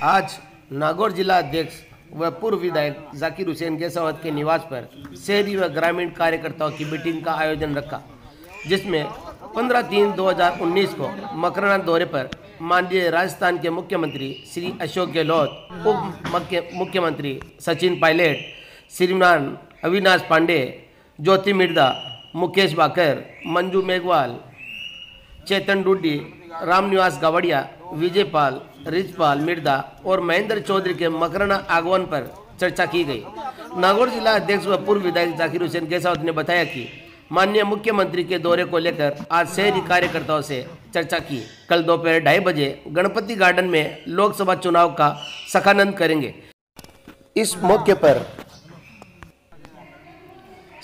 आज नागौर जिला अध्यक्ष व पूर्व विधायक जाकिर हुसैन गेसावत के निवास पर शहरी व ग्रामीण कार्यकर्ताओं की मीटिंग का आयोजन रखा, जिसमें 15 तीन 2019 को मकराना दौरे पर माननीय राजस्थान के मुख्यमंत्री श्री अशोक गहलोत, उप मुख्यमंत्री सचिन पायलट, श्रीमान अविनाश पांडे, ज्योति मिर्दा, मुकेश बाकर, मंजू मेघवाल चेतन डुड्डी, रामनिवास गावड़िया विजयपाल रिजपाल मिर्दा और महेंद्र चौधरी के मकराना आगमन पर चर्चा की गई। नागौर जिला अध्यक्ष व पूर्व विधायक जाकिर हुसैन गेसावत ने बताया कि माननीय मुख्यमंत्री के दौरे को लेकर आज शहरी कार्यकर्ताओं से चर्चा की। कल दोपहर ढाई बजे गणपति गार्डन में लोकसभा चुनाव का सखानंद करेंगे। इस मौके पर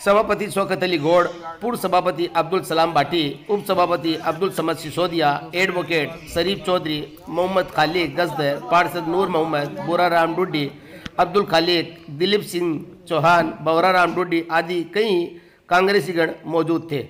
सभापति शौकत अली गोड, पूर्व सभापति अब्दुल सलाम भाटी, उप सभापति अब्दुल समद सिसोदिया, एडवोकेट शरीफ चौधरी मोहम्मद खालिक गजदर पार्षद नूर मोहम्मद बोरा राम डुड्डी, अब्दुल खालिक दिलीप सिंह चौहान बवरा राम डुड्डी आदि कई कांग्रेसीगण मौजूद थे।